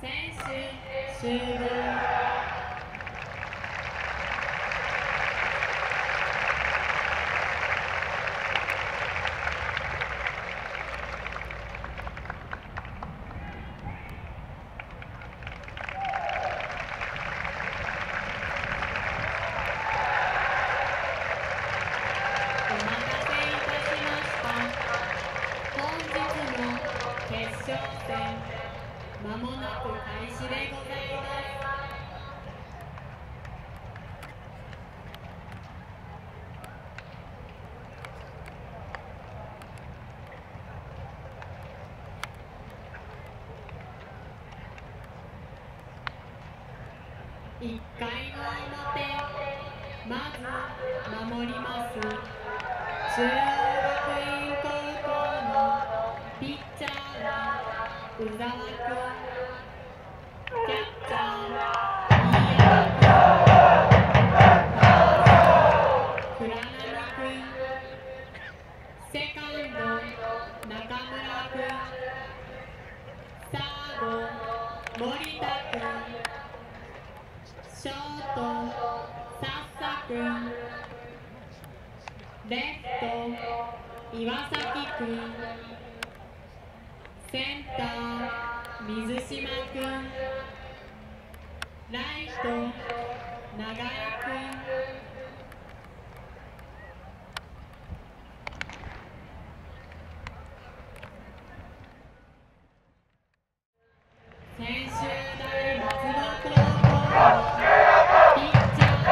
選手終了 まもなく開始でございます。1回の表まず守ります。レフト岩崎くんセンター水島くんライト長井くん専修大松戸高校ピッチャー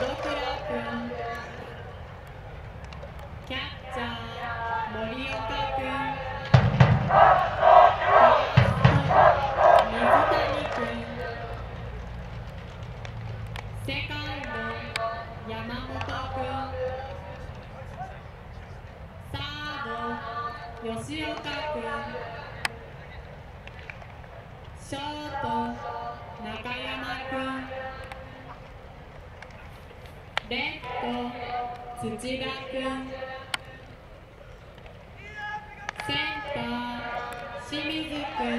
門倉君キャッチャー森岡君吉岡君ショート中山君レフト土田君センター清水君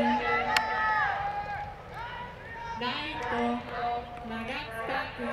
ライト長塚君